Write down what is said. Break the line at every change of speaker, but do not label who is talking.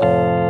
you